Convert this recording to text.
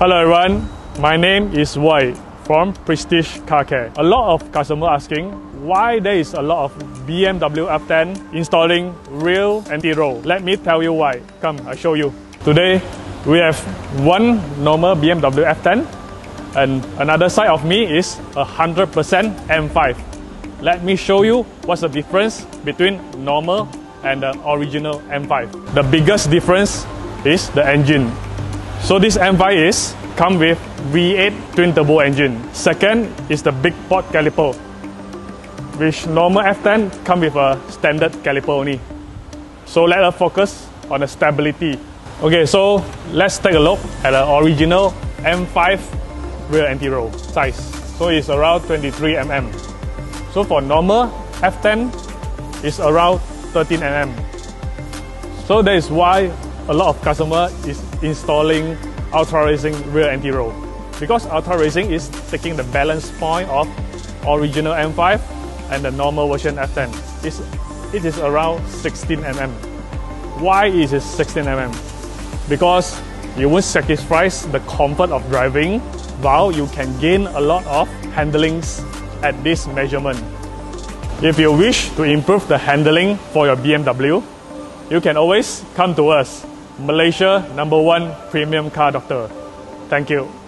Hello everyone, my name is Wai from Prestige Car Care. A lot of customers asking why there is a lot of BMW F10 installing rear anti-roll. Let me tell you why. Come, I show you. Today we have one normal BMW F10 and another side of me is a 100% M5. Let me show you what's the difference between normal and the original M5. The biggest difference is the engine. So this M5 is come with V8 twin turbo engine. Second is the big port caliper, which normal F10 come with a standard caliper only. So let us focus on the stability. Okay, so let's take a look at the original M5 rear anti-roll size. So it's around 23 mm. So for normal F10, it's around 13 mm. So that is why a lot of customer is installing Ultra Racing rear anti-roll because Ultra Racing is taking the balance point of original M5 and the normal version F10. It's, it is around 16 mm. Why is it 16 mm? Because you won't sacrifice the comfort of driving while you can gain a lot of handlings at this measurement. If you wish to improve the handling for your BMW, you can always come to us, Malaysia number one premium car doctor. Thank you.